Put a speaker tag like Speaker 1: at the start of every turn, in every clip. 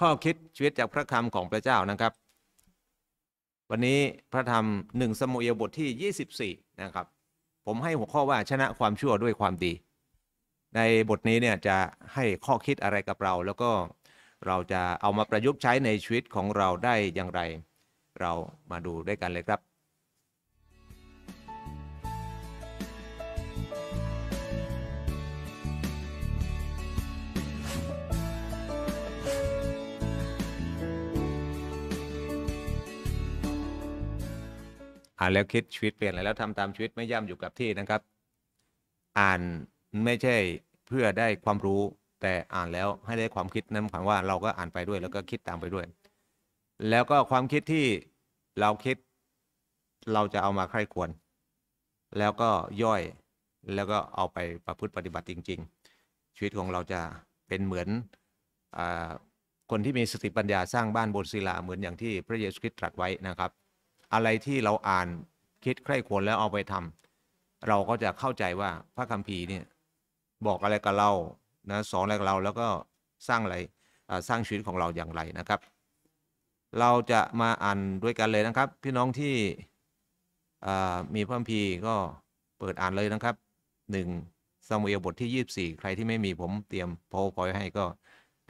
Speaker 1: ข้อคิดชีวิตจากพระคำของพระเจ้านะครับ วันนี้พระธรรมหนึ่งสมุเอลบทที่ 24 นะครับ ผมให้หัวข้อว่าชนะความชั่วด้วยความดี ในบทนี้เนี่ยจะให้ข้อคิดอะไรกับเรา แล้วก็เราจะเอามาประยุกต์ใช้ในชีวิตของเราได้อย่างไร เรามาดูด้วยกันเลยครับ อ่านแล้วคิดชีวิตเปลี่ยนอะไรแล้วทำตามชีวิตไม่ย่ำอยู่กับที่นะครับ อ่านไม่ใช่เพื่อได้ความรู้แต่อ่านแล้วให้ได้ความคิดนั่นหมายความว่าเราก็อ่านไปด้วยแล้วก็คิดตามไปด้วย แล้วก็ความคิดที่เราคิดเราจะเอามาใคร่ควร แล้วก็ย่อยแล้วก็เอาไปประพฤติปฏิบัติจริง ๆ ชีวิตของเราจะเป็นเหมือนอาคนที่มีสติปัญญาสร้างบ้านบนศิลาเหมือนอย่างที่พระเยซูคริสต์ตรัสไว้นะครับ อะไรที่เราอ่านคิดใคร่ควรแล้วเอาไปทำเราก็จะเข้าใจว่าพระคัมภีร์เนี่ยบอกอะไรกับเรานะสอนอะไรกับเราแล้วก็สร้างอะไรสร้างชีวิตของเราอย่างไรนะครับ เราจะมาอ่านด้วยกันเลยนะครับ พี่น้องที่มีพระคัมภีร์ก็เปิดอ่านเลยนะครับหนึ่งซามูเอลบทที่ 24 ใครที่ไม่มีผมเตรียมโพลพอยให้ก็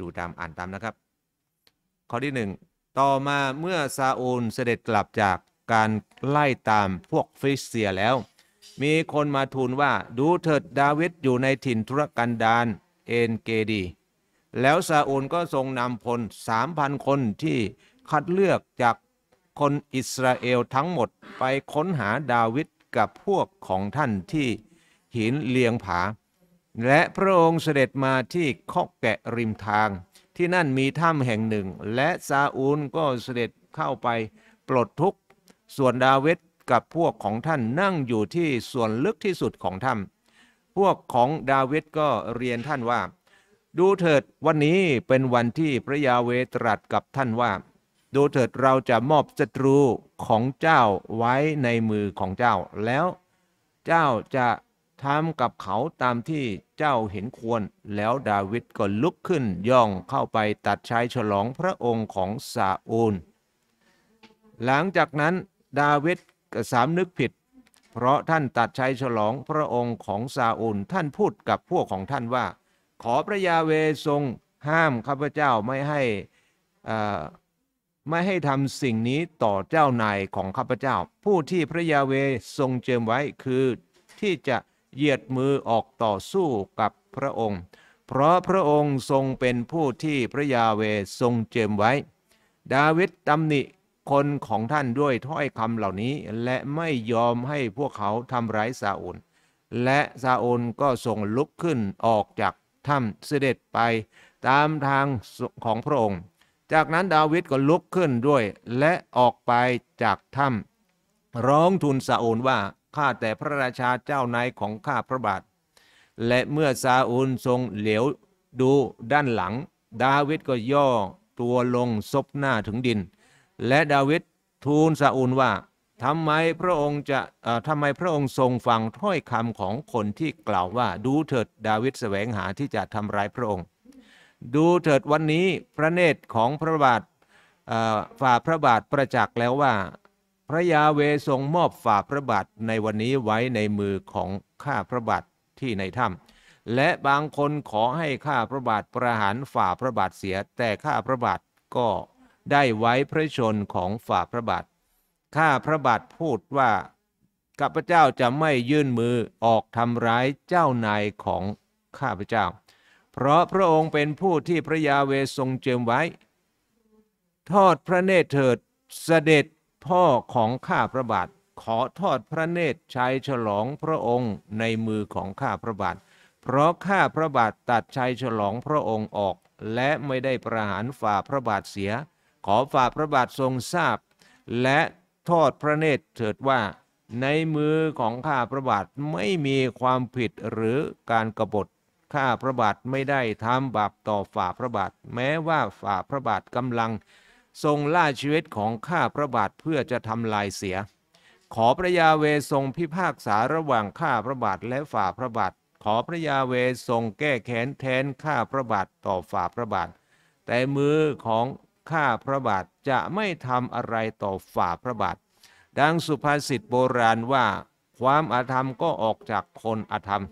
Speaker 1: ดูตามอ่านตามนะครับ ข้อที่หนึ่งต่อมาเมื่อซาอูลเสด็จกลับจาก การไล่ตามพวกฟิสเตียแล้ว มีคนมาทูลว่าดูเถิดดาวิดอยู่ในถิ่นทุรกันดารเอนเกดี แล้วซาอูลก็ทรงนำพลสามพันคนที่คัดเลือกจากคนอิสราเอลทั้งหมดไปค้นหาดาวิดกับพวกของท่านที่หินเลียงผา และพระองค์เสด็จมาที่คอกแกะริมทาง ที่นั่นมีถ้ำแห่งหนึ่ง และซาอูลก็เสด็จเข้าไปปลดทุกข์ ส่วนดาวิดกับพวกของท่านนั่งอยู่ที่ส่วนลึกที่สุดของถ้ำพวกของดาวิดก็เรียนท่านว่า ดูเถิดวันนี้เป็นวันที่พระยาเวตรัสกับท่านว่า ดูเถิดเราจะมอบศัตรูของเจ้าไว้ในมือของเจ้า แล้วเจ้าจะทำกับเขาตามที่เจ้าเห็นควร แล้วดาวิดก็ลุกขึ้นย่องเข้าไปตัดชายฉลองพระองค์ของซาอูล หลังจากนั้น ดาวิดก็สามนึกผิด เพราะท่านตัดชัยฉลองพระองค์ของซาอูลท่านพูดกับพวกของท่านว่า ขอพระยาเวทรงห้ามข้าพเจ้าไม่ให้อ่าไม่ให้ทำสิ่งนี้ต่อเจ้านายของข้าพเจ้า ผู้ที่พระยาเวทรงเจิมไว้คือที่จะเหยียดมือออกต่อสู้กับพระองค์ เพราะพระองค์ทรงเป็นผู้ที่พระยาเวทรงเจิมไว้ ดาวิดตำหนิ คนของท่านด้วยถ้อยคำเหล่านี้ และไม่ยอมให้พวกเขาทำร้ายซาอูลและซาอูลก็ทรงลุกขึ้นออกจากถ้ำเสด็จไปตามทางของพระองค์ จากนั้นดาวิดก็ลุกขึ้นด้วย และออกไปจากถ้ำร้องทูลซาอูลว่าข้าแต่พระราชาเจ้านายของข้าพระบาท และเมื่อซาอูลทรงเหลียวดูด้านหลัง ดาวิดก็ย่อตัวลงซบหน้าถึงดิน และดาวิดทูลซาอูลว่าทำไมพระองค์จะทำไมพระองค์ทรงฟังถ้อยคำของคนที่กล่าวว่าดูเถิดดาวิดแสวงหาที่จะทำร้ายพระองค์ ดูเถิดวันนี้พระเนตรของพระบาทฝ่าพระบาทประจักษ์แล้วว่า พระยาเวทรงมอบฝ่าพระบาทในวันนี้ไว้ในมือของข้าพระบาทที่ในถ้ำและบางคนขอให้ข้าพระบาทประหารฝ่าพระบาทเสียแต่ข้าพระบาทก็ ได้ไว้พระชนของฝ่าพระบาท ข้าพระบาทพูดว่าข้าพเจ้าจะไม่ยื่นมือออกทำร้ายเจ้านายของข้าพเจ้า เพราะพระองค์เป็นผู้ที่พระยาเวทรงเจิมไว้ ทอดพระเนตรเถิดเสด็จพ่อของข้าพระบาท ขอทอดพระเนตรชัยฉลองพระองค์ในมือของข้าพระบาท เพราะข้าพระบาทตัดชัยฉลองพระองค์ออก และไม่ได้ประหารฝ่าพระบาทเสีย ขอฝ่าพระบาททรงทราบ และทอดพระเนตรเถิดว่าในมือของข้าพระบาทไม่มีความผิดหรือการกรบฏข้าพระบาทไม่ได้ทำบาปต่อฝ่าพระบาท แม้ว่าฝ่าพระบาทกำลัง ทรงล่าชีวิตของข้าพระบาทเพื่อจะทำลายเสีย ขอพระยาเวทรงพิพากษาระหว่างข้าพระบาทและฝ่าพระบาท ขอพระยาเวทรงแก้แค้นแทนข้าพระบาทต่อฝ่าพระบาท แต่มือของ ข้าพระบาทจะไม่ทำอะไรต่อฝ่าพระบาท ดังสุภาษิตโบราณว่า ความอาธรรมก็ออกจากคนอาธรรม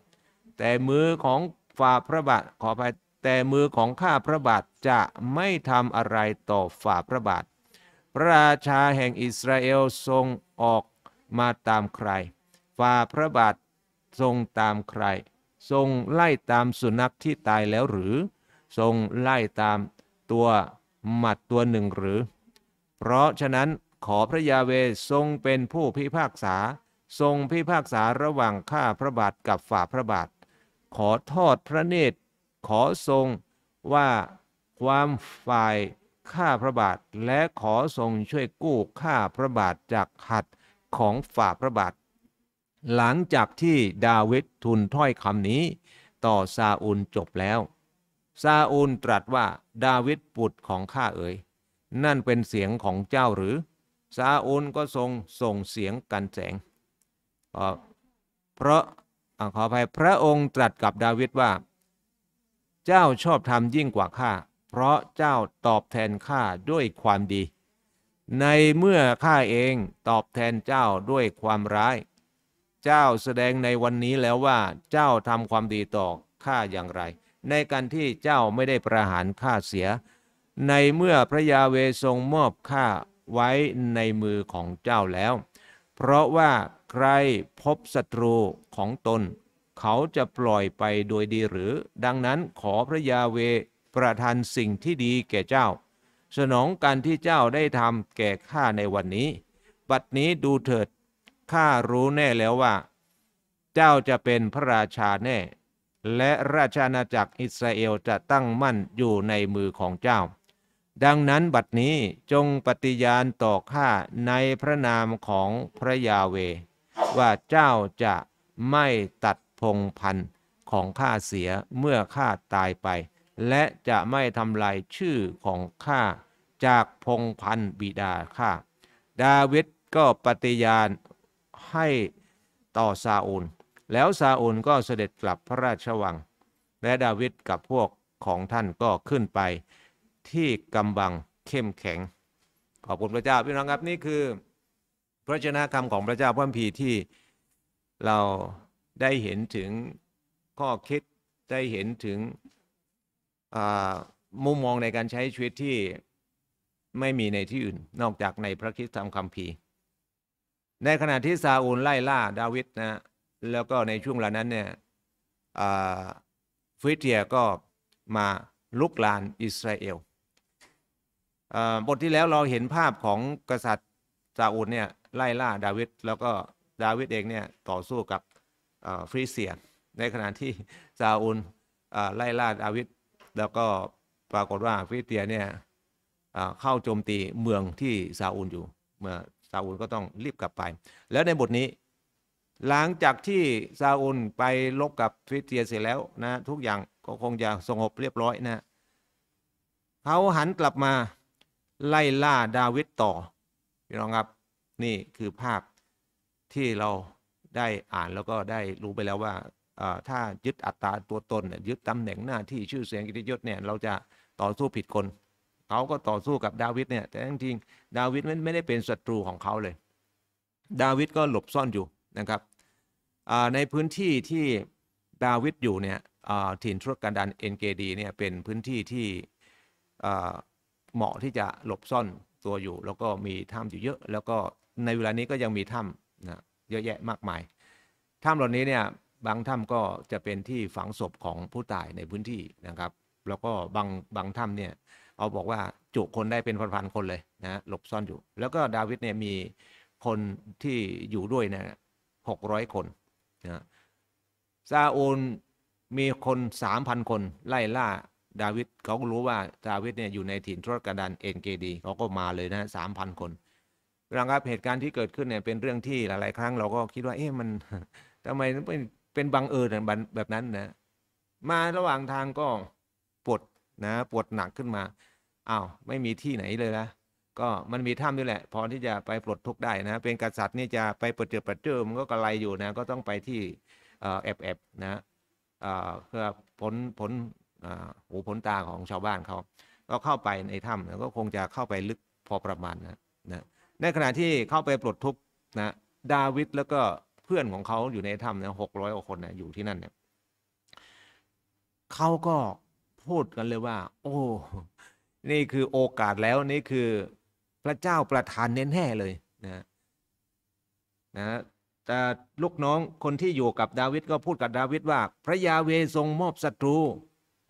Speaker 1: แต่มือของฝ่าพระบาทขออภัยแต่มือของข้าพระบาทจะไม่ทำอะไรต่อฝ่าพระบาท พระราชาแห่งอิสราเอลทรงออกมาตามใคร ฝ่าพระบาททรงตามใคร ทรงไล่ตามสุนัขที่ตายแล้วหรือ ทรงไล่ตามตัว หมัดตัวหนึ่งหรือ เพราะฉะนั้นขอพระยาเวทรงเป็นผู้พิพากษา ทรงพิพากษาระหว่างข้าพระบาทกับฝ่าพระบาท ขอทอดพระเนตร ขอทรงว่าความฝ่ายข้าพระบาท และขอทรงช่วยกู้ข้าพระบาทจากหัดของฝ่าพระบาท หลังจากที่ดาวิดทูลถ้อยคำนี้ ต่อซาอูลจบแล้ว ซาอูลตรัสว่าดาวิดบุตรของข้าเอ๋ยนั่นเป็นเสียงของเจ้าหรือ ซาอูลก็ทรงส่งเสียงกันแสงเพราะขออภัยพระองค์ตรัสกับดาวิดว่า เจ้าชอบธรรมยิ่งกว่าข้าเพราะเจ้าตอบแทนข้าด้วยความดี ในเมื่อข้าเองตอบแทนเจ้าด้วยความร้าย เจ้าแสดงในวันนี้แล้วว่าเจ้าทำความดีต่อข้าอย่างไร ในการที่เจ้าไม่ได้ประหารข้าเสีย ในเมื่อพระยาเวทรงมอบข้าไว้ในมือของเจ้าแล้ว เพราะว่าใครพบศัตรูของตน เขาจะปล่อยไปโดยดีหรือ ดังนั้นขอพระยาเวประทานสิ่งที่ดีแก่เจ้า สนองการที่เจ้าได้ทำแก่ข้าในวันนี้ บัดนี้ดูเถิดข้ารู้แน่แล้วว่า เจ้าจะเป็นพระราชาแน่ และราชอาณาจักรอิสราเอลจะตั้งมั่นอยู่ในมือของเจ้า ดังนั้นบัดนี้จงปฏิญาณต่อข้าในพระนามของพระยาเว ว่าเจ้าจะไม่ตัดพงพันของข้าเสียเมื่อข้าตายไป และจะไม่ทำลายชื่อของข้าจากพงพันบิดาข้าดาวิดก็ปฏิญาณให้ต่อซาอูล แล้วซาอูลก็เสด็จกลับพระราชวัง และดาวิดกับพวกของท่านก็ขึ้นไปที่กำบังเข้มแข็ง ขอบคุณพระเจ้าพี่น้องครับนี่คือ พระชนะคำของพระเจ้าพระคัมภีที่เราได้เห็นถึงข้อคิดได้เห็นถึงมุมมองในการใช้ชีวิตที่ไม่มีในที่อื่น นอกจากในพระคริสตธรรมคัมภีร์ในขณะที่ซาอูลไล่ล่าดาวิดนะ แล้วก็ในช่วงเวลานั้นเนี่ยฟิลิสเตียก็มารุกรานอิสราเอลบทที่แล้วเราเห็นภาพของกษัตริย์ซาอูลเนี่ยไล่ล่าดาวิดแล้วก็ดาวิดเองเนี่ยต่อสู้กับฟิลิสเตีย ในขณะที่ซาอูลไล่ล่าดาวิดแล้วก็ปรากฏว่าฟิลิสเตียเนี่ยเข้าโจมตีเมืองที่ซาอูลอยู่ เมื่อซาอูลก็ต้องรีบกลับไป แล้วในบทนี้ หลังจากที่ซาอูลไปรบกับฟิลิสเตียเสร็จแล้วนะ ทุกอย่างก็คงจะสงบเรียบร้อยนะเขาหันกลับมาไล่ล่าดาวิดต่อพี่น้องครับนี่คือภาพที่เราได้อ่านแล้วก็ได้รู้ไปแล้วว่าถ้ายึดอัตราตัวตนยึดตำแหน่งหน้าที่ชื่อเสียงกิตยศเนี่ยเราจะต่อสู้ผิดคนเขาก็ต่อสู้กับดาวิดเนี่ยแต่จริงๆดาวิดไม่ได้เป็นศัตรูของเขาเลย ดาวิดก็หลบซ่อนอยู่ นะครับในพื้นที่ที่ดาวิดอยู่เนี่ยถิ่นทุรกันดารเอ็นเกดีเนี่ยเป็นพื้นที่ที่เหมาะที่จะหลบซ่อนตัวอยู่ แล้วก็มีถ้ำอยู่เยอะ แล้วก็ในเวลานี้ก็ยังมีถ้ำนะเยอะแยะมากมายถ้ำเหล่านี้เนี่ยบางถ้ำก็จะเป็นที่ฝังศพของผู้ตายในพื้นที่นะครับ แล้วก็บางบางถ้ำเนี่ยเอาบอกว่าจุคนได้เป็นพันๆคนเลยนะหลบซ่อนอยู่ แล้วก็ดาวิดเนี่ยมีคนที่อยู่ด้วยเนี่ย 600 คนนะซาอูลมีคน 3,000 คนไล่ล่าดาวิดเขาก็รู้ว่าดาวิดเนี่ยอยู่ในถิ่นทุรกระดานเอ็นเกดีเขาก็มาเลยนะสามพันคนรังครับเหตุการณ์ที่เกิดขึ้นเนี่ยเป็นเรื่องที่หลาย ๆ ครั้งเราก็คิดว่า เอ๊ะมันทำไมเป็นเป็นบังเอิญแบบนั้นนะ มาระหว่างทางก็ปวดนะปวดหนักขึ้นมาอ้าวไม่มีที่ไหนเลยนะ ก็มันมีถ้ำนี่แหละ พอที่จะไปปลดทุกข์ได้นะ เป็นกษัตริย์นี่จะไปปิดเจอเปิดเจอมันก็กระไรอยู่นะ ก็ต้องไปที่แอบแอบนะเพื่อผลผลหูผลตาของชาวบ้านเขา ก็เข้าไปในถ้ำก็คงจะเข้าไปลึกพอประมาณนะนะในขณะที่เข้าไปปลดทุกข์นะดาวิดแล้วก็เพื่อนของเขาอยู่ในถ้ำนะหกร้อยกว่าคนนะอยู่ที่นั่นเนี่ยเขาก็พูดกันเลยว่า โอ้ นี่คือโอกาสแล้วนี่คือ พระเจ้าประทานแน่ๆเลยนะนะแต่ลูกน้องคนที่อยู่กับดาวิดก็พูดกับดาวิดว่า พระยาเวทรงมอบศัตรู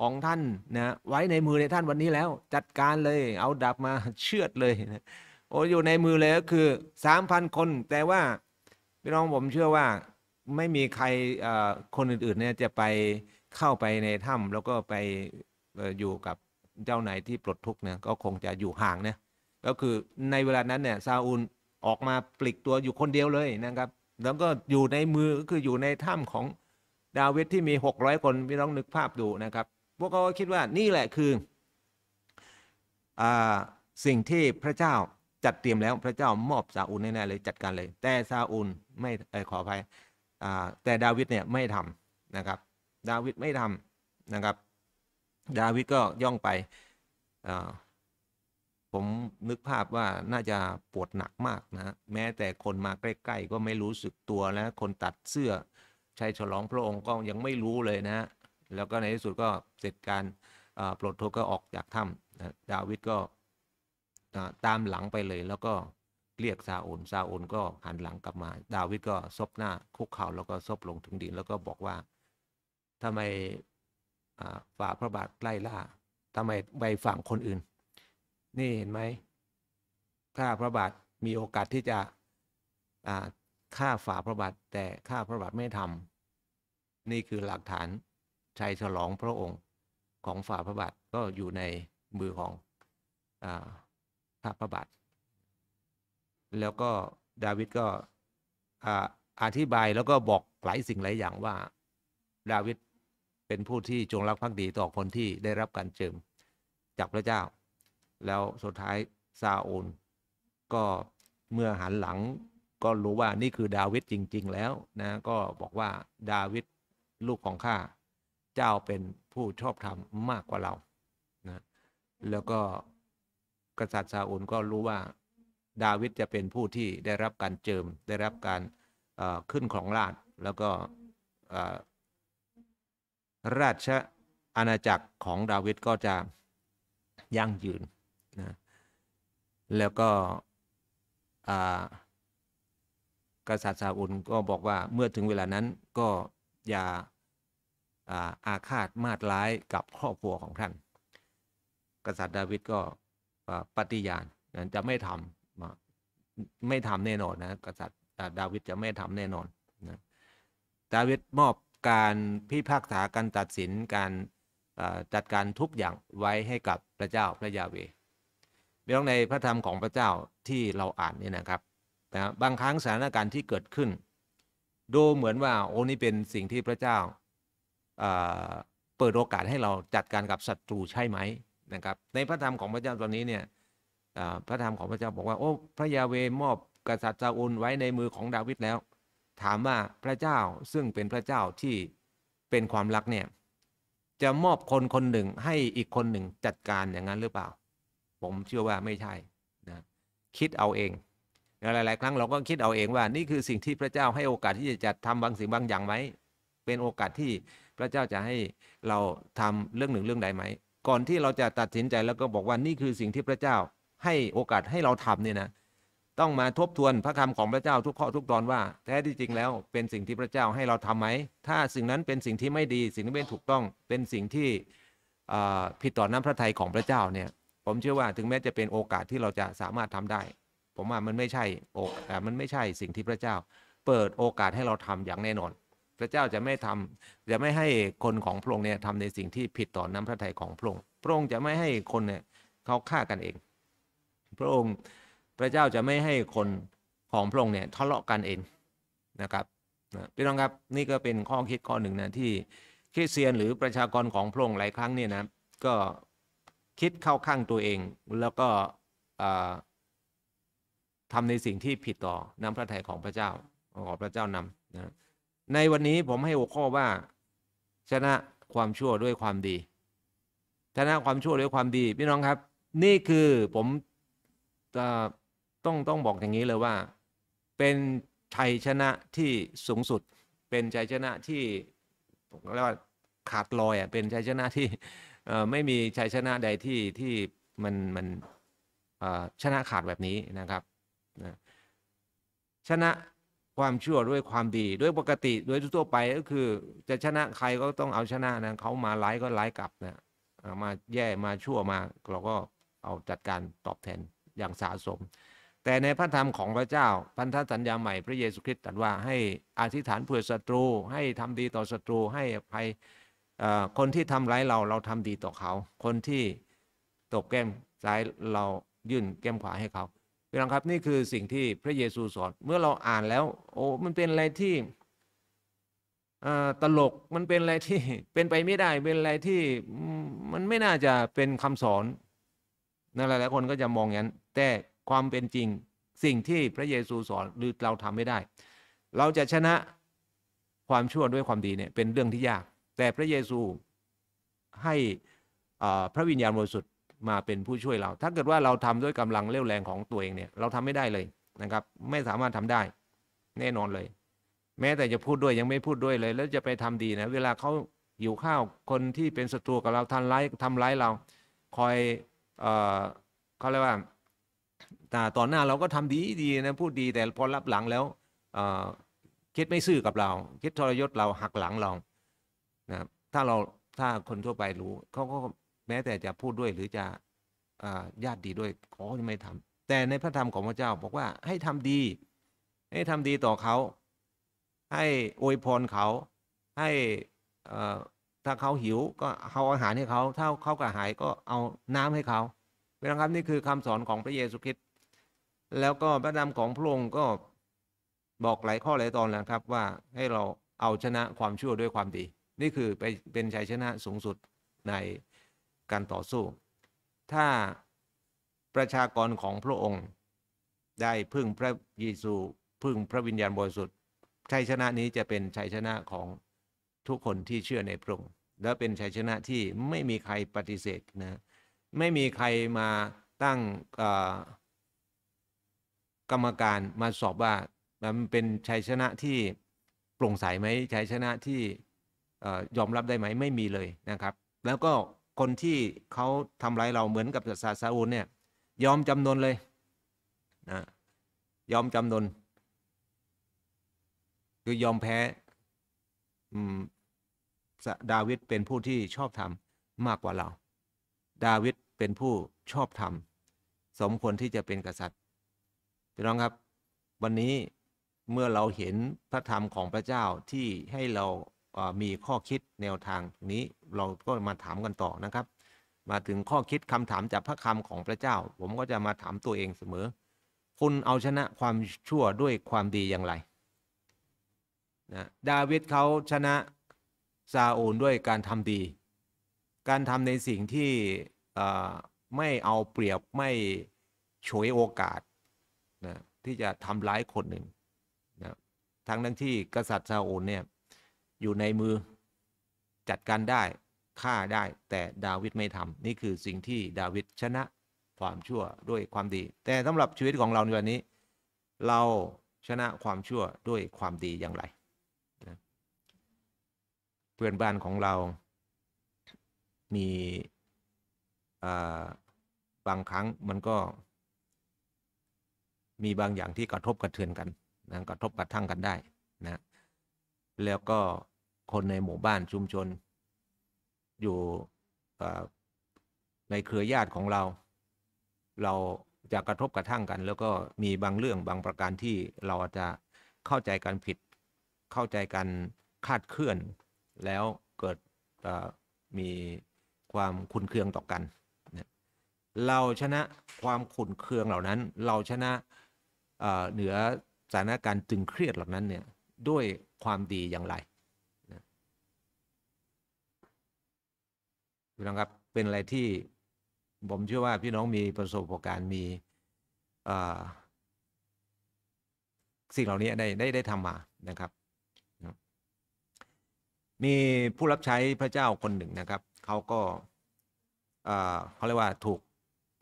Speaker 1: ของท่านนะไว้ในมือในท่านวันนี้แล้ว จัดการเลยเอาดับมาเชือดเลยนะโอ้อยู่ในมือเลยก็คือสามพันคน แต่ว่าพี่น้องผมเชื่อว่าไม่มีใครคนอื่นๆเนี่ยจะไปเข้าไปในถ้ำแล้วก็ไปอยู่กับเจ้านายที่ปลดทุกข์เนี่ยก็คงจะอยู่ห่างนะ ก็คือในเวลานั้นเนี่ยซาอูลออกมาปลีกตัวอยู่คนเดียวเลยนะครับ แล้วก็อยู่ในมือก็คืออยู่ในถ้ำของดาวิดที่มีหกร้อยคนพี่น้องนึกภาพดูนะครับ พวกเขาคิดว่านี่แหละคืออสิ่งที่พระเจ้าจัดเตรียมแล้วพระเจ้ามอบซาอูลแน่ๆเลยจัดการเลย แต่ซาอูลไม่ขออภัยแต่ดาวิดเนี่ยไม่ทำนะครับ ดาวิดไม่ทำนะครับ ดาวิดก็ย่องไป ผมนึกภาพว่าน่าจะปวดหนักมากนะแม้แต่คนมาใกล้ๆ ก็ไม่รู้สึกตัวและคนตัดเสื้อชัยฉลองพระองค์ก็ยังไม่รู้เลยนะแล้วก็ในที่สุดก็เสร็จการปลดทุกข์ก็ออกจากถ้ำนะดาวิดก็ตามหลังไปเลย แล้วก็เรียกซาอูลซาอูลก็หันหลังกลับมา ดาวิดก็ซบหน้าคุกเข่าแล้วก็ซบลงถึงดิน แล้วก็บอกว่าทำไมฝ่าพระบาทไล่ล่าทำไมไปฝั่งคนอื่น นี่เห็นไหมข้าพระบาทมีโอกาสที่จะฆ่าฝ่าพระบาทแต่ข้าพระบาทไม่ทำนี่คือหลักฐานชัยฉลองพระองค์ของฝ่าพระบาทก็อยู่ในมือของข้าพระบาทแล้วก็ดาวิดก็อธิบายแล้วก็บอกหลายสิ่งหลายอย่างว่า ดาวิดเป็นผู้ที่จงรักภักดีต่อคนที่ได้รับการเจิมจากพระเจ้า แล้วสุดท้ายซาอูลก็เมื่อหันหลังก็รู้ว่านี่คือดาวิดจริง ๆ แล้วนะก็บอกว่าดาวิดลูกของข้าเจ้าเป็นผู้ชอบธรรมมากกว่าเรานะแล้วก็กษัตริย์ซาอูลก็รู้ว่าดาวิดจะเป็นผู้ที่ได้รับการเจิม ได้รับการขึ้นของราชแล้วก็ราชอาณาจักรของดาวิดก็จะยั่งยืน แล้วก็กษัตริย์ซาอุลก็บอกว่าเมื่อถึงเวลานั้นก็อย่าอาฆาตมาดร้ายกับครอบครัวของท่าน กษัตริย์ดาวิดก็ปฏิญาณจะไม่ทำไม่ทำแน่นอนนะ กษัตริย์ดาวิดจะไม่ทำแน่นอนนะดาวิดมอบการพิพากษาการตัดสินการจัดการทุกอย่างไว้ให้กับพระเจ้าพระยาเว เรื่องในพระธรรมของพระเจ้าที่เราอ่านนี่นะครับนะบางครั้งสถานการณ์ที่เกิดขึ้น ดูเหมือนว่าโอ้นี่เป็นสิ่งที่พระเจ้าเปิดโอกาสให้เราจัดการกับศัตรูใช่ไหมนะครับในพระธรรมของพระเจ้าตอนนี้เนี่ยพระธรรมของพระเจ้าบอกว่าโอ้พระยาเวมอบกษัตริย์ซาอุลไว้ในมือของดาวิดแล้ว ถามว่าพระเจ้าซึ่งเป็นพระเจ้าที่เป็นความรักเนี่ยจะมอบคนคนหนึ่งให้อีกคนหนึ่งจัดการอย่างนั้นหรือเปล่า ผมเชื่อว่าไม่ใช่นะคิดเอาเองหลาย ๆ ครั้งเราก็คิดเอาเองว่านี่คือสิ่งที่พระเจ้าให้โอกาสที่จะจัดทำบางสิ่งบางอย่างไหมเป็นโอกาสที่พระเจ้าจะให้เราทำเรื่องหนึ่งเรื่องใดไหมก่อนที่เราจะตัดสินใจแล้วก็บอกว่านี่คือสิ่งที่พระเจ้าให้โอกาสให้เราทำเนี่ยนะต้องมาทบทวนพระคำของพระเจ้าทุกข้อทุกตอนว่าแท้ที่จริงแล้วเป็นสิ่งที่พระเจ้าให้เราทํำไหม ถ้าสิ่งนั้นเป็นสิ่งที่ไม่ดี สิ่งที่ไม่ถูกต้องเป็นสิ่งที่ผิดต่อน้ำพระทัยของพระเจ้าเนี่ย ผมเชื่อว่าถึงแม้จะเป็นโอกาสที่เราจะสามารถทำได้ ผมว่ามันไม่ใช่โอกมันไม่ใช่สิ่งที่พระเจ้า เปิดโอกาสให้เราทำอย่างแน่นอน พระเจ้าจะไม่ทำจะไม่ให้คนของพระองค์เนี่ยทำในสิ่งที่ผิดต่อน้ำพระทัยของพระองค์พระองค์จะไม่ให้คนเนี่ยเขาฆ่ากันเอง พระองค์พระเจ้าจะไม่ให้คนของพระองค์เนี่ยทะเลาะกันเองนะครับพี่น้องครับนี่ก็เป็นข้อคิดข้อหนึ่งนะที่คริสเตียนหรือประชากรของพระองค์หลายครั้งเนี่ยนะก็ คิดเข้าข้างตัวเอง แล้วก็ทำในสิ่งที่ผิดต่อน้ำพระทัยของพระเจ้าขอพระเจ้านำนะในวันนี้ผมให้หัวข้อว่าชนะความชั่วด้วยความดี ชนะความชั่วด้วยความดี พี่น้องครับ นี่คือผมอต้องต้องบอกอย่างนี้เลยว่า เป็นชัยชนะที่สูงสุด เป็นชัยชนะที่ผมเรียกว่าขาดลอยอะเป็นชัยชนะที่ ไม่มีชัยชนะใดที่ที่มันมันชนะขาดแบบนี้นะครับนะชนะความชั่วด้วยความดีด้วยปกติโดยทั่วไปก็คือ จะชนะใครก็ต้องเอาชนะนะเขามาไล่ก็ไล่กลับนะมาแย่มาชั่วมาเราก็เอาจัดการตอบแทนอย่างสะสม แต่ในพระธรรมของพระเจ้าพันธสัญญาใหม่พระเยซูคริสต์ตรัสว่าให้อธิษฐานเผื่อศัตรู ให้ทำดีต่อศัตรูให้อภัย คนที่ทำร้ายเราเราทำดีต่อเขา คนที่ตบแก้มซ้ายเรายื่นแก้มขวาให้เขาพี่น้องครับนี่คือสิ่งที่พระเยซูสอนเมื่อเราอ่านแล้ว โอ้มันเป็นอะไรที่ตลกมันเป็นอะไรที่เป็นไปไม่ได้เป็นอะไรที่มมันไม่น่าจะเป็นคำสอนนะหลายๆคนก็จะมองอย่างนั้น แต่ความเป็นจริงสิ่งที่พระเยซูสอนหรือเราทำไม่ได้ เราจะชนะความชั่วด้วยความดีเนี่ยเป็นเรื่องที่ยาก แต่พระเยซูให้พระวิญญาณบริสุทธิ์มาเป็นผู้ช่วยเรา ถ้าเกิดว่าเราทำด้วยกำลังเรี่ยวแรงของตัวเองเนี่ยเราทำไม่ได้เลยนะครับ ไม่สามารถทำได้แน่นอนเลย แม้แต่จะพูดด้วยยังไม่พูดด้วยเลย แล้วจะไปทำดีนะเวลาเขาหิวข้าวคนที่เป็นศัตรูกับเราทันร้ายทำร้ายเรา คอยเอ่อเขาเรียกว่าแต่ต่อหน้าเราก็ทำดีดีนะพูดดีแต่พอรับหลังแล้วเอ่อคิดไม่ซื่อกับเรา คิดทรยศเราหักหลังเรา นะครับถ้าเราถ้าคนทั่วไปรู้เขาก็แม้แต่จะพูดด้วยหรือจะญาติดีด้วยเขาก็จะไม่ทำแต่ในพระธรรมของพระเจ้าบอกว่าให้ทำดี ให้ทำดีต่อเขา ให้อวยพรเขาให้ถ้าเขาหิวก็เอาอาหารให้เขาถ้าเขากระหายก็เอาน้ำให้เขาเป็นครับนี่คือคำสอนของพระเยซูคริสต์แล้วก็พระนามของพระองค์ก็บอกหลายข้อหลายตอนแล้วครับว่าให้เราเอาชนะความชั่วด้วยความดี นี่คือไปเป็นชัยชนะสูงสุดในการต่อสู้ ถ้าประชากรของพระองค์ ได้พึ่งพระเยซูพึ่งพระวิญญาณบริสุทธิ์ชัยชนะนี้จะเป็นชัยชนะของทุกคนที่เชื่อในพระองค์และเป็นชัยชนะที่ไม่มีใครปฏิเสธนะไม่มีใครมาตั้งกรรมการมาสอบว่ามันเป็นชัยชนะที่โปร่งใสไหมชัยชนะที่ ยอมรับได้ไหมไม่มีเลยนะครับ แล้วก็คนที่เขาทำร้ายเราเหมือนกับซาซาอูลเนี่ยยอมจำนนเลยนะยอมจำนน คือยอมแพ้ดาวิดเป็นผู้ที่ชอบธรรมมากกว่าเรา ดาวิดเป็นผู้ชอบธรรมสมควรที่จะเป็นกษัตริย์พี่น้องครับ วันนี้เมื่อเราเห็นพระธรรมของพระเจ้าที่ให้เรา มีข้อคิดแนวทางนี้เราก็มาถามกันต่อนะครับ มาถึงข้อคิดคำถามจากพระคำของพระเจ้า ผมก็จะมาถามตัวเองเสมอ คุณเอาชนะความชั่วด้วยความดีอย่างไรนะดาวิดเขาชนะซาอูลด้วยการทำดี การทำในสิ่งที่ไม่เอาเปรียบไม่ฉวยโอกาสนะที่จะทำร้ายคนหนึ่งนะทั้งนั้นที่กษัตริย์ซาอูลเนี่ย อยู่ในมือจัดการได้ฆ่าได้ แต่ดาวิดไม่ทำนี่คือสิ่งที่ดาวิดชนะความชั่วด้วยความดี แต่สำหรับชีวิตของเราในวันนี้ เราชนะความชั่วด้วยความดีอย่างไรเพื่อนบ้านของเรา มีบางครั้งมันก็ มีบางอย่างที่กระทบกระเทือนกันนะกระทบกระทั่งกันได้นะ แล้วก็คนในหมู่บ้านชุมชน อยู่ในเครือญาติของเรา เราจะกระทบกระทั่งกัน แล้วก็มีบางเรื่องบางประการที่เราอาจจะเข้าใจกันผิด เข้าใจกันคาดเคลื่อน แล้วเกิดมีความขุนเคืองต่อกัน เราชนะความขุนเคืองเหล่านั้น เราชนะเหนือสถานการณ์ตึงเครียดเหล่านั้นเนี่ย ด้วยความดีอย่างไรนะพี่น้องครับเป็นอะไรที่ผมเชื่อว่าพี่น้องมีประสบการณ์มีสิ่งเหล่านี้ได้ได้ได้ทำมานะครับ มีผู้รับใช้พระเจ้าคนหนึ่งนะครับ เขาก็เขาเรียกว่าถูก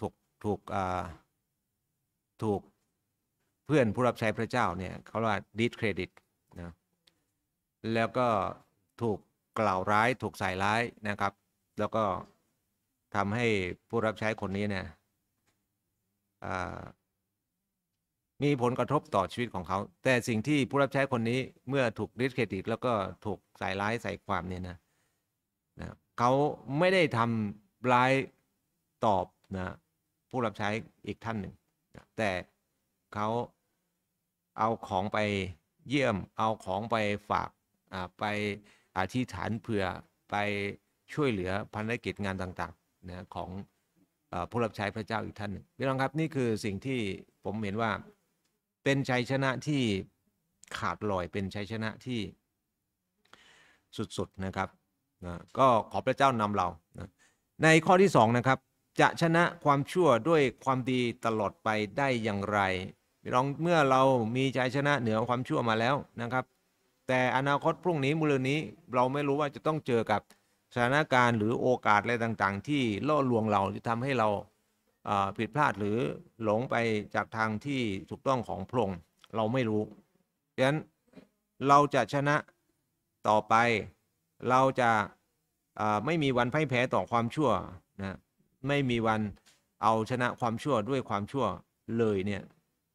Speaker 1: ถูกถูกถูกเพื่อนผู้รับใช้พระเจ้าเนี่ยเขาเรียกว่าดิสเครดิต แล้วก็ถูกกล่าวร้ายถูกใส่ร้ายนะครับ แล้วก็ทำให้ผู้รับใช้คนนี้เนี่ยมีผลกระทบต่อชีวิตของเขา แต่สิ่งที่ผู้รับใช้คนนี้เมื่อถูกดิสเครดิตแล้วก็ถูกใส่ร้ายใส่ความเนี่ยนะนะเขาไม่ได้ทำร้ายตอบนะผู้รับใช้อีกท่านหนึ่งนะแต่เขาเอาของไปเยี่ยมเอาของไปฝาก ไปอธิษฐานเผื่อไปช่วยเหลือภารกิจงานต่างๆนะของอผู้รับใช้พระเจ้าอีกท่านหนึ่งพี่น้องครับนี่คือสิ่งที่ผมเห็นว่าเป็นชัยชนะที่ขาดลอยเป็นชัยชนะที่สุดๆนะครับนะก็ขอพระเจ้านำเรานะในข้อที่สองนะครับจะชนะความชั่วด้วยความดีตลอดไปได้อย่างไรพี่น้องเมื่อเรามีชัยชนะเหนือความชั่วมาแล้วนะครับ แต่อนาคตพรุ่งนี้มือนี้เราไม่รู้ว่าจะต้องเจอกับสถานการณ์หรือโอกาสอะไรต่างๆ ที่ล่อลวงเราที่ทำให้เราผิดพลาดหรือหลงไปจากทางที่ถูกต้องของพระองค์เราไม่รู้ดังนั้นเราจะชนะต่อไป เราจะาไม่มีวันพ่ายแพ้ต่อความชั่วนะไม่มีวันเอาชนะความชั่วด้วยความชั่วเลยเนี่ย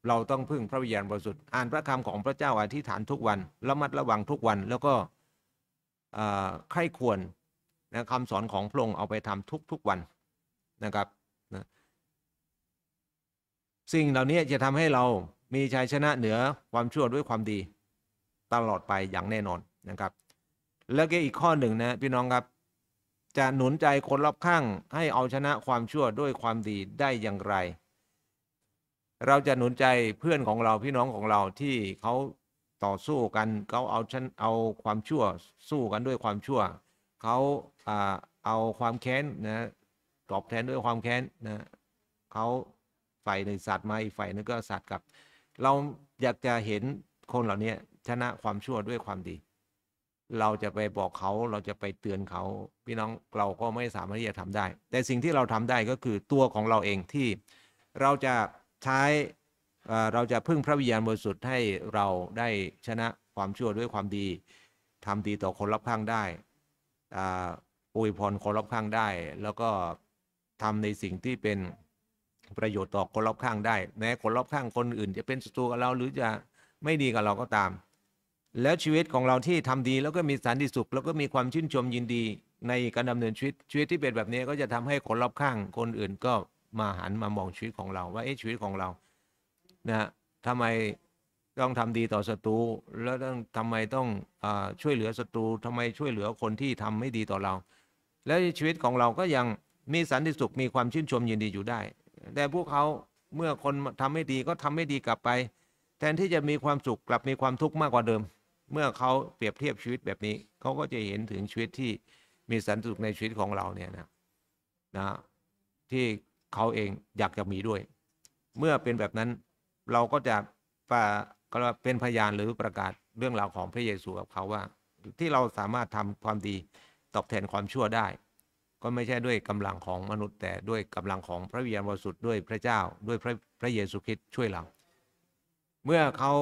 Speaker 1: เราต้องพึ่งพระวิญญาณบริสุทธิ์อ่านพระคำของพระเจ้าอธิษฐานทุกวันระมัดระวังทุกวันแล้วก็ใคร่ควรนะคำสอนของพระองค์เอาไปทำทุกทุกวันนะครับนะสิ่งเหล่านี้จะทำให้เรามีชัยชนะเหนือความชั่วด้วยความดีตลอดไปอย่างแน่นอนนะครับ แล้วก็อีกข้อหนึ่งนะพี่น้องครับ จะหนุนใจคนรอบข้างให้เอาชนะความชั่วด้วยความดีได้อย่างไร เราจะหนุนใจเพื่อนของเราพี่น้องของเราที่เขาต่อสู้กันเขาเอาชันเอาความชั่วสู้กันด้วยความชั่วเขาอเอาความแค้นนะตอบแทนด้วยความแค้นนะเขาฝ่ายหนึ่งสัตว์มาอีกฝ่ายหนึงก็สัตว์กลับ เราอยากจะเห็นคนเหล่านี้ชนะความชั่วด้วยความดี เราจะไปบอกเขาเราจะไปเตือนเขา พี่น้องเราก็ไม่สามารถที่จะทำได้ แต่สิ่งที่เราทำได้ก็คือตัวของเราเองที่เราจะ ใช้เราจะพึ่งพระวิญญาณบริสุทธิ์ให้เราได้ชนะความชั่วด้วยความดีทำดีต่อคนรอบข้างได้ออวยพรคนรอบข้างได้ แล้วก็ทำในสิ่งที่เป็นประโยชน์ต่อคนรอบข้างได้แม้คนรอบข้างคนอื่น จะเป็นศัตรูกับเราหรือจะไม่ดีกับเราก็ตาม แล้วชีวิตของเราที่ทำดีแล้วก็มีสันติสุข แล้วก็มีความชื่นชมยินดีในการดำเนินชีวิตชีวิตที่เป็นแบบนี้ก็จะทำให้คนรอบข้างคนอื่นก็ มาหันมามองชีวิตของเรา ว่าเอ๊ะชีวิตของเรานะทำไมต้องทำดีต่อศัตรูแล้วต้องทำไมต้องอช่วยเหลือศัตรูทำไมช่วยเหลือคนที่ทำไม่ดีต่อเรา แล้วชีวิตของเราก็ยังมีสันติสุขมีความชื่นชมยินดีอยู่ได้ แต่พวกเขาเมื่อคนทำไม่ดีก็ทำไม่ดีกลับไป แทนที่จะมีความสุขกลับมีความทุกข์มากกว่าเดิม เมื่อเขาเปรียบเทียบชีวิตแบบนี้เขาก็จะเห็นถึงชีวิตที่มีสันติสุขในชีวิตของเราเนี่ยนะนะที่ เขาเองอยากจะมีด้วย เมื่อเป็นแบบนั้นเราก็จะปก็เรียกว่าเป็นพยานหรือประกาศเรื่องราวของพระเยซูกับเขาว่า ที่เราสามารถทำความดีตอบแทนความชั่วได้ ก็ไม่ใช่ด้วยกำลังของมนุษย์ แต่ด้วยกำลังของพระวิญญาณบริสุทธิ์ด้วยพระเจ้าด้วยพระพระเยซูคริสต์ช่วยเรา เมื่อเขา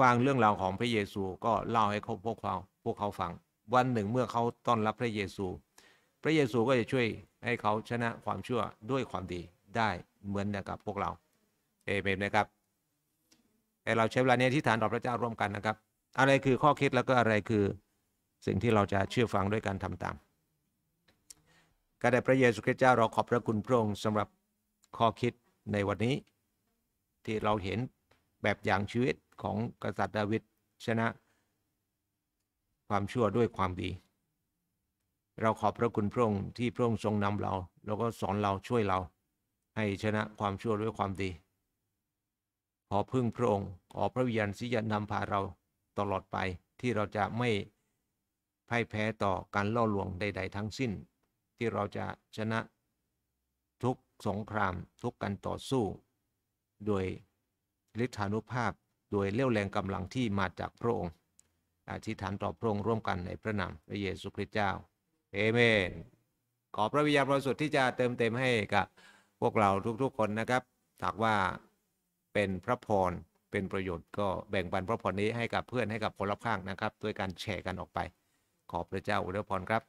Speaker 1: ฟังเรื่องราวของพระเยซูก็เล่าให้พวกเขาพวกเขาฟัง วันหนึ่งเมื่อเขาต้อนรับพระเยซู ระเยซูก็จะช่วยให้เขาชนะความชั่วด้วยความดีได้เหมือนกับพวกเราเอเมนนะครับแต่เราใช้เวลานี้ที่ฐานต่อพระเจ้าร่วมกันนะครับ อะไรคือข้อคิดแล้วก็อะไรคือสิ่งที่เราจะเชื่อฟังด้วยการทำตามก็ได้พระเยซูคริสต์เจ้าเราขอบพระคุณพระองค์สำหรับข้อคิดในวันนี้ ที่เราเห็นแบบอย่างชีวิตของกษัตริย์ดาวิดชนะ ความชั่วด้วยความดี เราขอบพระคุณพระองค์ที่พระองค์ทรงนำเรา แล้วก็สอนเราช่วยเรา ให้ชนะความชั่วด้วยความดี ขอพึ่งพระองค์ ขอพระวิญญาณสิยนำพาเราตลอดไปที่เราจะไม่พ่ายแพ้ต่อการล่อลวงใด ๆ ทั้งสิ้น ที่เราจะชนะทุกสงครามทุกการต่อสู้ โดยฤทธานุภาพโดยเลี้ยวแรงกำลังที่มาจากพระองค์ อธิษฐานต่อพระองค์ร่วมกันในพระนามพระเยซูคริสต์เจ้า เอเมน
Speaker 2: ขอพระวิญญาณบริสุทธิ์ที่จะเติมเต็มให้กับพวกเราทุกๆคนนะครับหากว่าเป็นพระพรเป็นประโยชน์ก็แบ่งปันพระพรนี้ให้กับเพื่อนให้กับคนรอบข้างนะครับด้วยการแชร์กันออกไป ขอพระเจ้าอวยพรครับ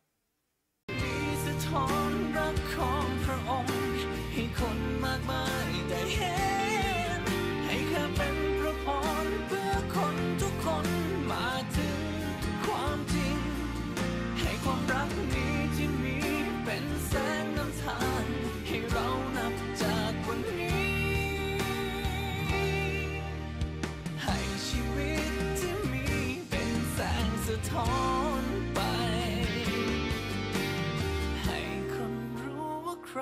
Speaker 2: ะ
Speaker 3: ท้อนไป ให้คนรู้ว่าใคร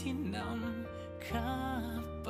Speaker 3: ที่นำข้าไป